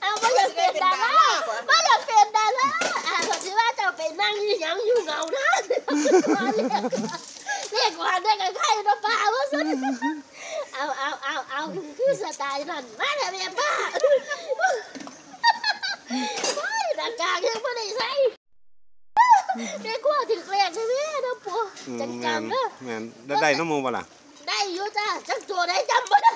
เอาไม่อยากเป็นดาราไม่อยากเป็นดาราอ่าก็สิว่าเจ้าไปนั่งอยู่หยังอยู่เงานะเรียกว่าได้กับใครนะป้าว่าสุดเอาเอาเอาเอาคือสไตล์นั่นมาเถอะแม่ป้าไม่หน้ากากยังไม่ได้ใส่แม่กลัวถึงแกล้งใช่ไหมนะปัวอืมจังแมจังนเด้อแมนได้ได้น้ำมูบ่ล่ะได้อยู่จ้าจักตัวได้จำไม่ได้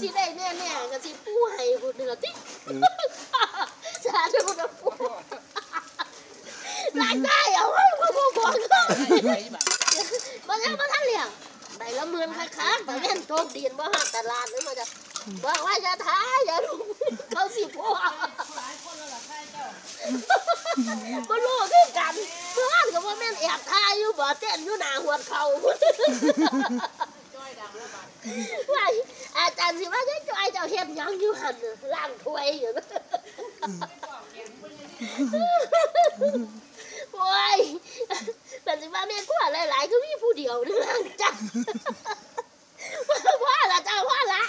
สิได้แน่แน่ๆก็สิปูให้บุญนี่ละติ อืม สาธุนะปู หลายได้เอาไว้บ่บ่บอกเลยบ่ยังบ่ทันเลี้ยงได้ละหมื่นคักๆแต่แม่นโจมตีนบ่ฮักตลาดเลยมาจะบอกว่าอย่าท้าอย่าลุกเขาสิพ่อบ่รู้คือกันเพื่อนก็บ่แม่นแอบท้าอยู่บ่เต้นอยู่หน้าหัวเขาอาจารย์สิว่าจะจอยเจ้าเฮ็ดหยังอยู่หั่นน่ะล้างถ้วยอยู่นะ โอ้ยแต่สิว่าแม่กลัวหลายๆก็มีผู้เดียวนึงล้างจ้ะว่าละจ้าว่าละ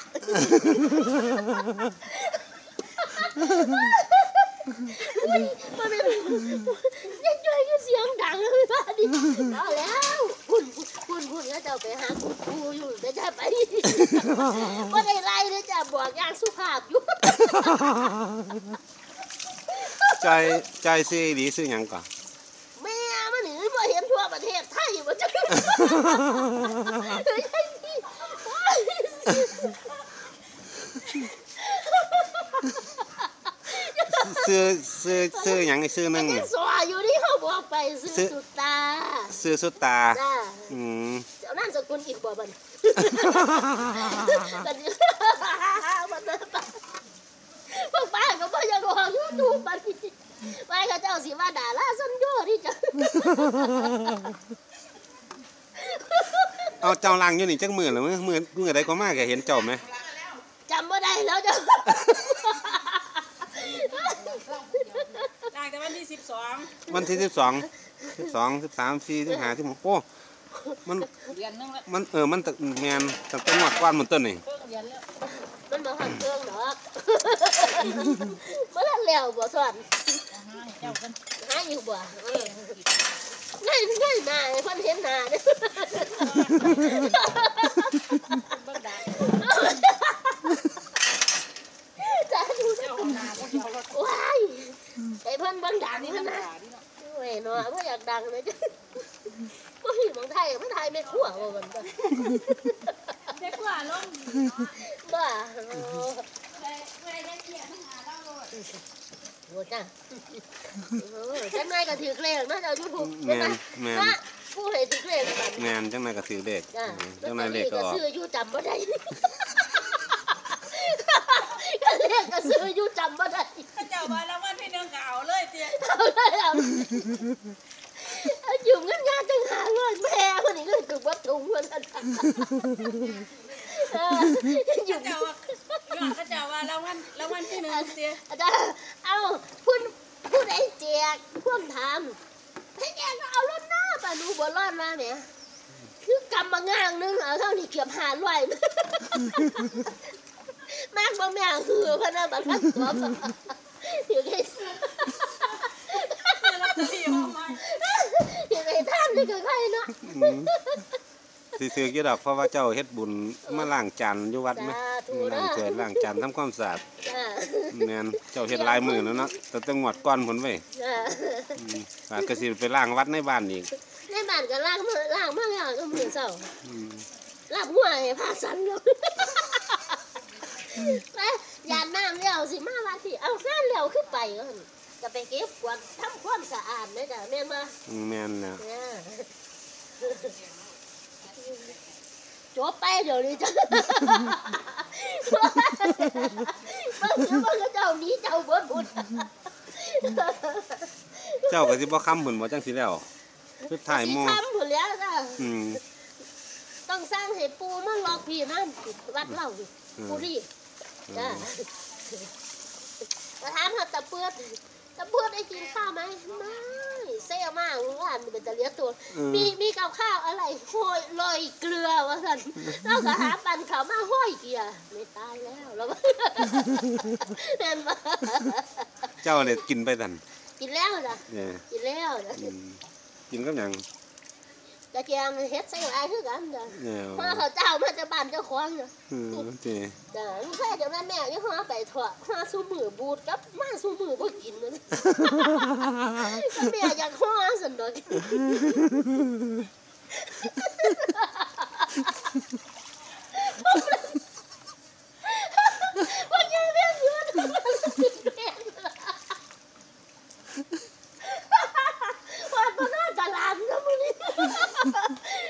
อุ้ยมันเป็นยังจอยก็เสียงดังเลยว่าดิเอาแล้วคุณคุณคุณก็จะไปหาคุณครูอยู่เดี๋ยวจะไปว่าได้ไล่เดี๋ยวจะบอกอย่างสุภาพอยู่ใจใจซื้อดีซื้อยังก่อน แม่มันหนีมาเห็นทั่ วประเทศไทยมันจะเฮ้ยไอ้นี่โอ๊ยซื้อซื้อซื้อหยังให้ซื้อหนึงมันสวอยู่ที่เขาบอกไปซื้อสุดตาซื้อสุดตาจ้าอืมเจ้านั่นสกุลอีกบ่บันบันนี้บันนั้นป้าพวกป้าก็บ่อยากออกยูทูบบัดนี้ ป้าก็เจ้าสิว่าด่าล่าสันโยนี่จ้ะเอาเจ้าลังอยู่นี่จักมือแล้วมือมือมือใดก็มาก็เห็นเจ้าไหมจำบ่ได้แล้วจ้ะหลังจากวันที่สิบสองวันที่สิบสองสิบสองสิบสามสี่สิบห้าสิบหกโอ้มันเดือนหนึงแล้วมันเออมันตะแมนตั้งแต่งวดก้อนมันต้นนี่เพิ่งเดือนแล้วมันบ่หันเครื่องดอกบ่ทันแล้วบ่สอน หาให้เจ้ากันหาอยู่บ่เออง่ายง่ายหน้าให้เพิ่นเห็นหน้าเด้อเบิ่งได้จ้าดูเจ้าเอาหน้าบ่เจ้าเอารถว้ายไอ้เพิ่นเบิ่งดังนี่นี่มัมันนด่านะดิเนาะโอ้ยเนาะบ่อยากดังเลยจ้ะบ่เห็นเมืองไทยเมืองไทยไม่คั่วว่ามันจ้ะ เด็กว่าลง บ้า เพื่อได้เกียรติหาเราโลด โอ้จ้ะเออ จังไงก็ถือเลขเนาะเจ้า YouTube แมนแมนนะผู้ให้ถือเลขกันแมนจังไหนก็ถือเด็กจ้ะจังไหนเลขก็ออกซื้ออยู่จำบ่ได้ก็เลขก็ซื้ออยู่จำบ่ได้ถ้าเจ้าว่าแล้ววันที่หนึงก็เอาเลยเตี้ยเอาเลยเอาเอาอยู่เงินงานจังหาเงินแม่คนนี้ก็ถึงวัดถุงวันนั้นเอออยู่ถ้าเจ้าว่าย้อนถ้าเจ้าว่าแล้ววันแล้ววันที่หนึงเตี้ยอาจารย์เอาคุณ ผู้ใดแจกพวกทำให้แจกก็เอารถหน้าปานูบ่รอดมาแหมคือกำมางางนึงเอาเท่านี้เกือบหาร้อยมากบ่แม่คือพะนะบัดพัดตัวอยู่ไงเพื่อลอตเตอรี่เอามาอยู่ไงท่านนี่ก็ใครเนาะอืมสิซื้อกี่ดอกเพราะว่าเจ้าเฮ็ดบุญมาล้างจานอยู่วัดไหมสา ธุล้างเนาะเกิดล้างจานทำความสะอาดจ้าแมนเจ้าเฮ็ดหลายมือแล้วเนาะแต่ตั้งงวดก้อนผลไว้จ้าอืมอาจก็สิไปล้างวัดในบ้านอีกในบ้านก็ล้างมือล้างมาแล้วก็มือเศร้าอืมล้างหัวให้ผ้าสันแล้วไปยานน้ำแล้วสิมาว่าสิเอางานแล้วขึ้นไปก็หั่นจะไปเก็บกวาดทำความสะอาดนะจ้ะแม่นมาแมนแล้วเนี่ยจบไปเดี๋ยวนี้จ้ะ มันคือมันก็เจ้าหนี้เจ้าเบิดบุญเจ้าก็สิบ่ค้ำผลบ่จังสิแล้วสุดท้ายหมอทำหมดแล้วจ้ะอืมต้องสร้างให้ปูมันล็อกพี่นั่นวัดเล่าอืมปูรีจ้ะมาถามหาตะเปื้อน ตะเปื้อนได้กินข้าวไหมไม่เซ่มากว่ามันเป็นตะเลียตัวเออมีมีกับข้าวอะไรห้อยลอยเกลือวะสันเราก็หาปันเขาวมาห้อยเกลือไม่ตายแล้วแล้วเห็นปะเจ้าเนี่ยกินไปสั่นกินแล้วนะเนี่ยกินแล้วนะอืมกินกับหยัง กระเทียมเฮ็ดใส่ลายคือกันจ้ะเนี่ยเพราะเขาเจ้ามาจากบ้านเจ้าของจ้ะอืมเจ้จ้ะลูกชายเดี๋ยวแม่แม่ยังหาไปถอดหาสู้มือบูดกับมาสู้มือบ่กินมันก็แม่อยากห้อสันดอกว่ายังเรียนอยู่นะว่าบ่น่าตลาดนะมื้อนี้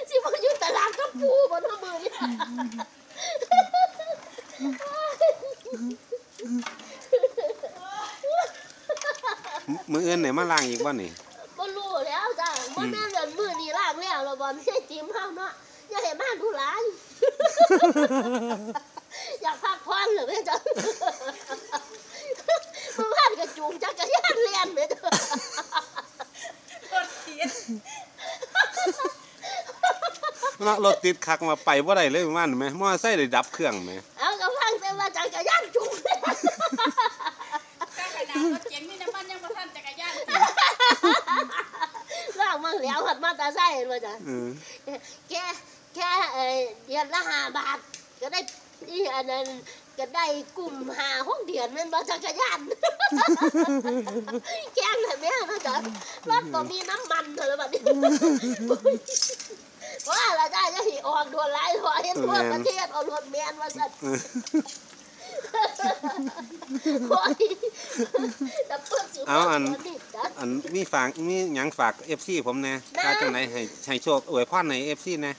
สิบ่อยู่ตลาดกับปูบ่เนาะมื้อนี้ มืออื่นไหนมาล้างอีกบ่นี่บ่รู้แล้วจ้ะบ่แม่นเรื่องมื้อนี้ล้างแล้วเราบ่ไม่ใช่จิ้มเฮาเนาะอย่าให้มาดูหลายอยากพักผ่อนเหรอแม่จ๊ะเมื่อวานก็จูงจักรยานเรียนแม่จ๊ะรถติดเนาะรถติดคักมาไปบ่ได้เลยมันไหมมอไซค์ได้ดับเครื่องไหม เอาก็ฟังแต่ว่าจักรยานจูงเรียน ตั้งกระดาษรถเจ๋งมีน้ำมันยังบ่ทันจักรยานติด ล้างมาแล้วหัดมาตาไซค์ว่าจ้ะเออแค่แค่เอ่อเดือนละห้าบาท ก็ได้อีอันนั้นก็ได้กลุ่มหาห้องเดือนแมันบ่จักรยานแกงแต่แม่นะจ๊ะรถบ่มีน้ำมันเลยบัดนี้ว่าละจ้าจะหิออกดวนหลายถอยทั่วประเทศเอารถแมนมาสั่น เออโอ้ยแต่เพิ่งสิบนี่จ้ะอันมีฝากมีหยังฝาก FC ผมแหน่นะถ้าจังไดให้ให้โชคอวยพรให้ FC แหน่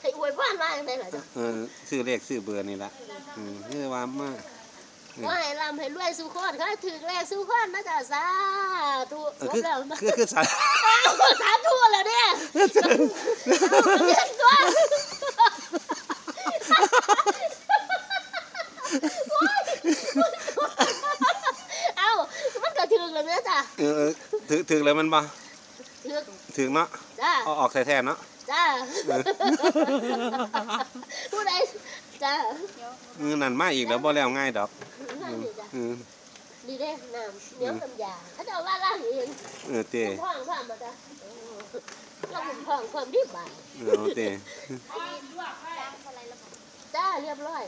ให้อวยพรว่าจังไดล่ะจ๊ะเออซื้อเลขซื้อเบอร์นี่ล่ะอืมคือว่ามาว่าให้ร่ำให้รวยสุขคนเขาถึงแรกสุขคนนะจ๊ะสาธุเออครคืบอแล้วนะคือคือสายสาธุแล้วเนี่ยเอาเรียนตัวเอ้ามันก็ถึงแล้วเนี่ยจ้ะ เออ เออถึงถึงเลยมันบ่ถึงถึงเนาะจ้าเอาออกแท้ๆเนาะจ้าผู้ใดจ้ามือนั่นมาอีกแล้วบ่แล้วง่ายดอกนั่นนี่จ้ะอืมดีเด้น้ำเหนียวน้ำยาเขาจะเอาว่าล่างเองเออเต้คุณพ่องพ่อมาจ้ะเออแล้วคุณพ่องความดีบ่ายเออเต้จ้าเรียบร้อย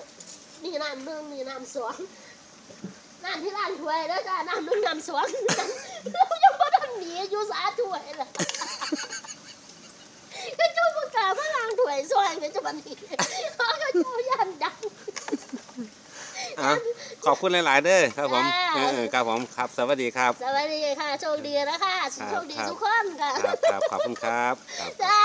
นี่น้ำหนึ่งนี่น้ำสองน้ำที่ร้านถ้วยแล้วจ้าน้ำหนึ่งน้ำสอง หนีอยู่สาถ้วยเลยก็เจ้าประกาศว่าล้างถ้วยซอยเป็นจะบันทีเขาก็เจ้ายันดังอะขอบคุณหลาย ๆ เด้อครับผมจ้าเออเออครับผมครับสวัสดีครับ สวัสดีค่ะโชคดีนะคะโชคดีทุกคนค่ะ ครับครับขอบคุณครับครับจ้า